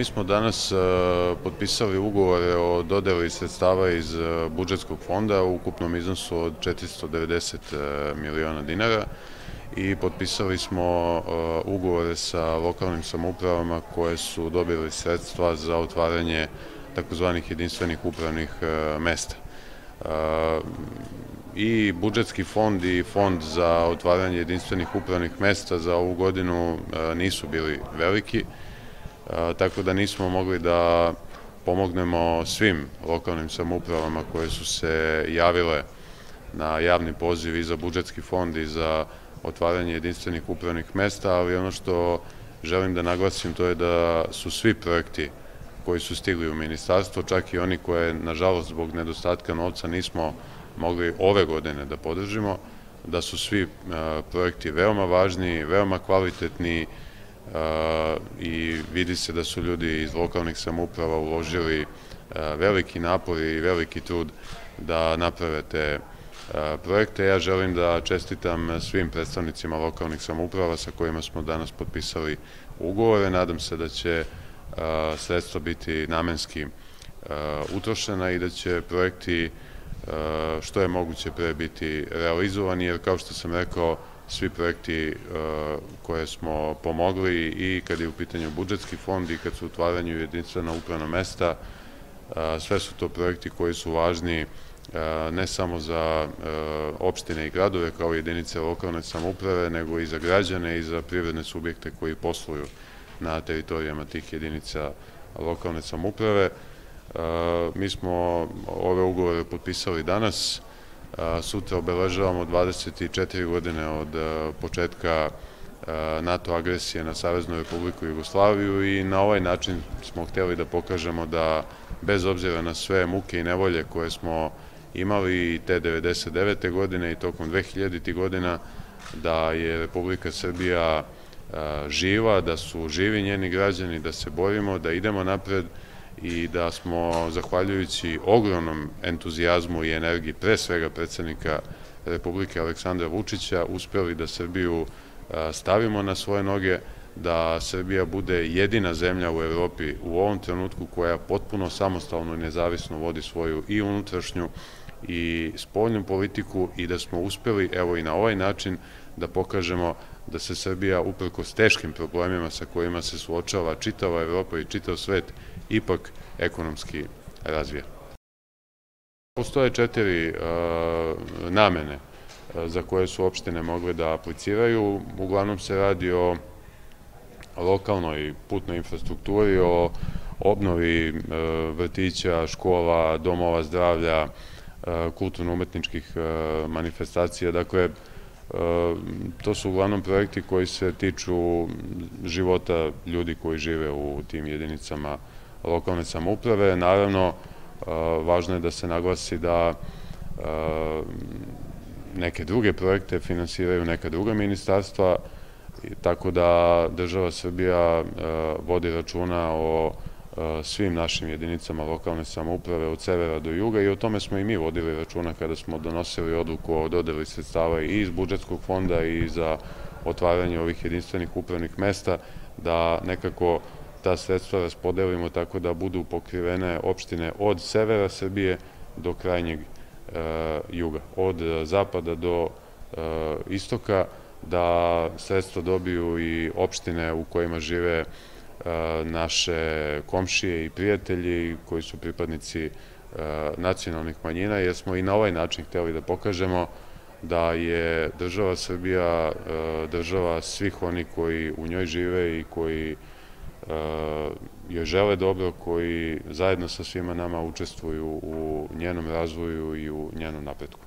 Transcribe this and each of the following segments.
Mi smo danas potpisali ugovore o dodeli sredstava iz budžetskog fonda u ukupnom iznosu od 490 miliona dinara i potpisali smo ugovore sa lokalnim samoupravama koje su dobili sredstva za otvaranje takozvanih jedinstvenih upravnih mesta. I budžetski fond i fond za otvaranje jedinstvenih upravnih mesta za ovu godinu nisu bili veliki, tako da nismo mogli da pomognemo svim lokalnim samoupravama koje su se javile na javni poziv i za budžetski fond i za otvaranje jedinstvenih upravnih mesta, ali ono što želim da naglasim to je da su svi projekti koji su stigli u ministarstvo, čak i oni koje, nažalost, zbog nedostatka novca nismo mogli ove godine da podržimo, da su svi projekti veoma važni, veoma kvalitetni i vidi se da su ljudi iz lokalnih samouprava uložili veliki napor i veliki trud da naprave te projekte. Ja želim da čestitam svim predstavnicima lokalnih samouprava sa kojima smo danas potpisali ugovore. Nadam se da će sredstva biti namenski utrošena i da će projekti što je moguće pre biti realizovani, jer kao što sam rekao, svi projekti koje smo pomogli i kad je u pitanju budžetski fond i kad su utvaranju jedinstvena upravna mesta, sve su to projekti koji su važni ne samo za opštine i gradove kao jedinice lokalne samouprave, nego i za građane i za privredne subjekte koji posluju na teritorijama tih jedinica lokalne samouprave. Mi smo ove ugovore potpisali danas, sutra obeležavamo 24 godine od početka NATO agresije na Saveznu republiku Jugoslaviju i na ovaj način smo hteli da pokažemo da bez obzira na sve muke i nevolje koje smo imali i te 99. godine i tokom 2000. godina da je Republika Srbija živa, da su živi njeni građani, da se borimo, da idemo napred i da smo, zahvaljujući ogromnom entuzijazmu i energiji, pre svega predsednika Republike Aleksandra Vučića, uspeli da Srbiju stavimo na svoje noge, da Srbija bude jedina zemlja u Evropi u ovom trenutku koja potpuno samostalno i nezavisno vodi svoju i unutrašnju i spoljnu politiku i da smo uspeli, evo i na ovaj način, da pokažemo da se Srbija, uprko s teškim problemima sa kojima se suočava čitava Evropa i čitav svet, ipak ekonomski razvija. Postoje četiri namene za koje su opštine mogle da apliciraju. Uglavnom se radi o lokalnoj putnoj infrastrukturi, o obnovi vrtića, škola, domova zdravlja, kulturno-umetničkih manifestacija. Dakle, to su uglavnom projekti koji se tiču života ljudi koji žive u tim jedinicama lokalne samouprave. Naravno, važno je da se naglasi da neke druge projekte finansiraju neka druga ministarstva, tako da država Srbija vodi računa o svim našim jedinicama lokalne samouprave od severa do juga i o tome smo i mi vodili računa kada smo donosili odluku o dodeli sredstava i iz budžetskog fonda i za otvaranje ovih jedinstvenih upravnih mesta, da nekako ta sredstva raspodelimo tako da budu pokrivene opštine od severa Srbije do krajnjeg juga, od zapada do istoka, da sredstva dobiju i opštine u kojima žive naše komšije i prijatelji koji su pripadnici nacionalnih manjina, jer smo i na ovaj način hteli da pokažemo da je država Srbija država svih onih koji u njoj žive i koji joj žele dobro, koji zajedno sa svima nama učestvuju u njenom razvoju i u njenom napretku.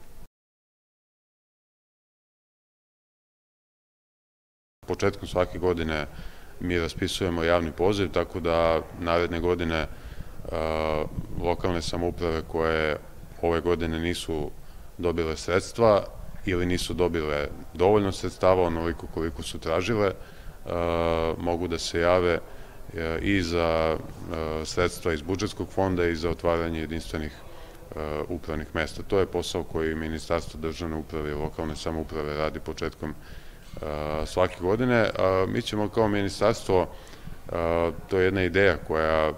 Početkom svake godine mi raspisujemo javni poziv, tako da naredne godine lokalne samouprave koje ove godine nisu dobile sredstva ili nisu dobile dovoljno sredstava, onoliko koliko su tražile, mogu da se jave i za sredstva iz budžetskog fonda i za otvaranje jedinstvenih upravnih mesta. To je posao koji Ministarstvo državne uprave i lokalne samouprave radi početkom svake godine. Mi ćemo kao ministarstvo To je jedna ideja koja,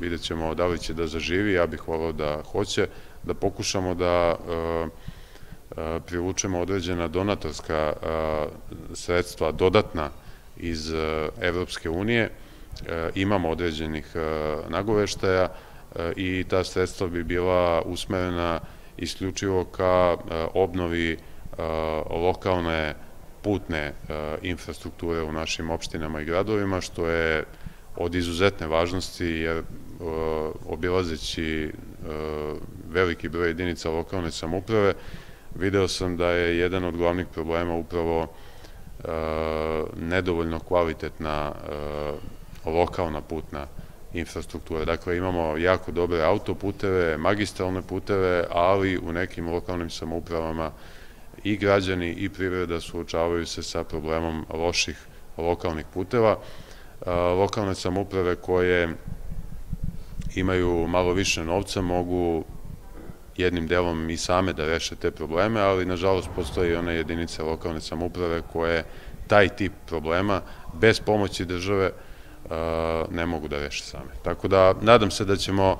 vidjet ćemo da li će da zaživi, ja bih volao da hoće, da pokušamo da privučemo određena donatorska sredstva dodatna iz Evropske unije, imamo određenih nagoveštaja i ta sredstva bi bila usmerena isključivo ka obnovi lokalne putne infrastrukture u našim opštinama i gradovima, što je od izuzetne važnosti, jer obilazeći veliki broj jedinica lokalne samuprave, video sam da je jedan od glavnih problema upravo nedovoljno kvalitetna lokalna putna infrastruktura. Dakle, imamo jako dobre autoputeve, magistralne puteve, ali u nekim lokalnim samoupravama i građani i privreda suočavaju se sa problemom loših lokalnih puteva. Lokalne samouprave koje imaju malo više novca mogu jednim delom i same da reše te probleme, ali nažalost postoje i one jedinice lokalne samouprave koje taj tip problema bez pomoći države ne mogu da reše same. Tako da nadam se da ćemo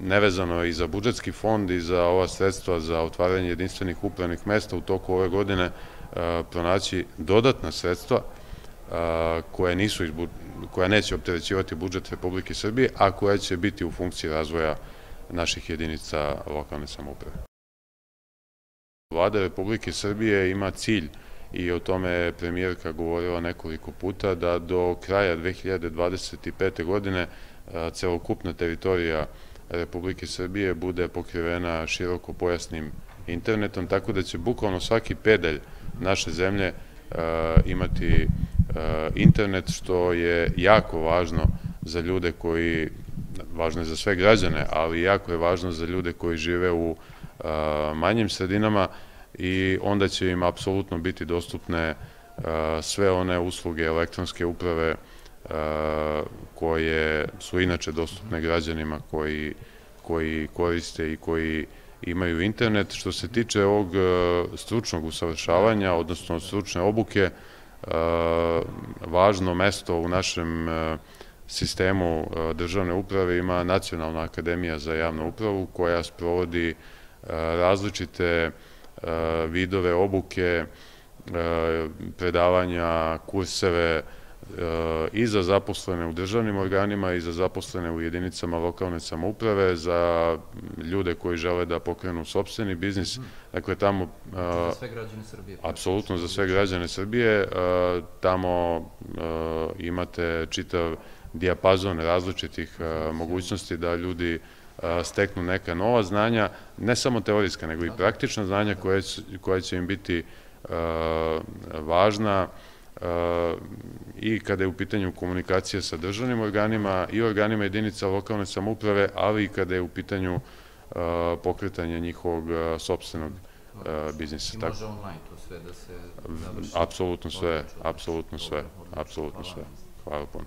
nevezano i za budžetski fond i za ova sredstva za otvaranje jedinstvenih upravnih mesta u toku ove godine pronaći dodatna sredstva koja, nisu, koja neće opterećivati budžet Republike Srbije, a koja će biti u funkciji razvoja naših jedinica lokalne samouprave. Vlada Republike Srbije ima cilj i o tome je premijerka govorila nekoliko puta, da do kraja 2025. godine celokupna teritorija Republike Srbije bude pokrivena široko pojasnim internetom, tako da će bukvalno svaki pedalj naše zemlje imati internet, što je jako važno za ljude koji, važno je za sve građane, ali jako je važno za ljude koji žive u manjim sredinama i onda će im apsolutno biti dostupne sve one usluge elektronske uprave koje su inače dostupne građanima koji, koji koriste i koji imaju internet. Što se tiče ovog stručnog usavršavanja, odnosno stručne obuke, važno mesto u našem sistemu državne uprave ima Nacionalna akademija za javnu upravu koja sprovodi različite vidove obuke, predavanja, kurseve i za zaposlene u državnim organima i za zaposlene u jedinicama lokalne samouprave, za ljude koji žele da pokrenu sobstveni biznis. Dakle, tamo... Za sve građane Srbije. Apsolutno za sve građane Srbije. Tamo imate čitav dijapazon različitih mogućnosti da ljudi steknu neka nova znanja, ne samo teorijska, nego i praktična znanja koja će im biti važna i kada je u pitanju komunikacija sa državnim organima i organima jedinica lokalne samouprave, ali i kada je u pitanju pokretanje njihovog sobstvenog biznisa. I može online to sve da se završi? Apsolutno sve, apsolutno sve, apsolutno sve. Hvala puno.